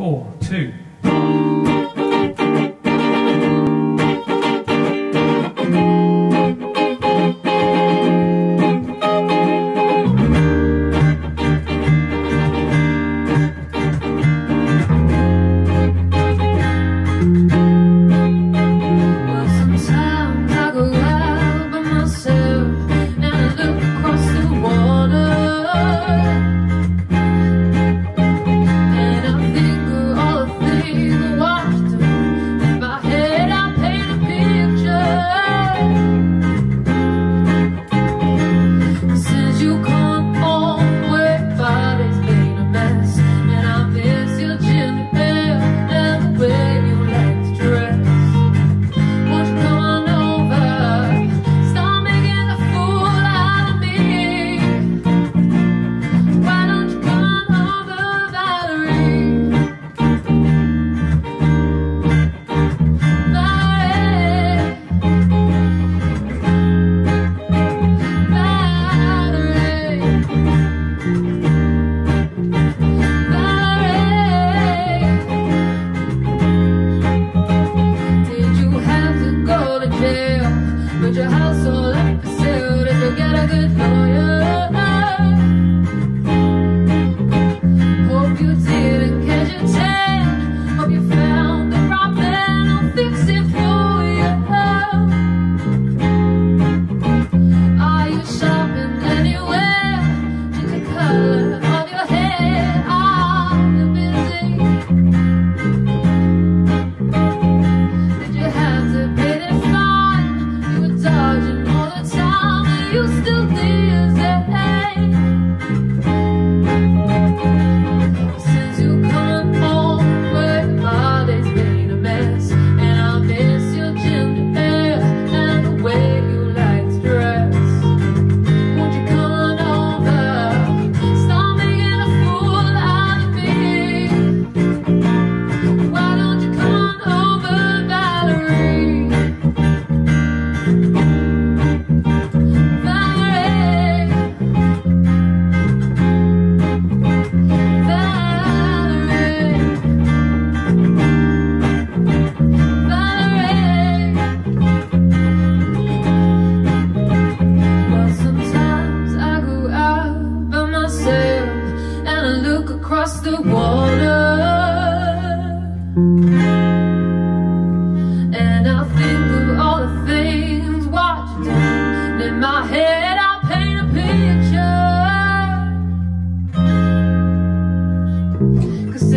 four, two. with all your across the water. And I think of all the things watched and in my head I paint a picture. Cause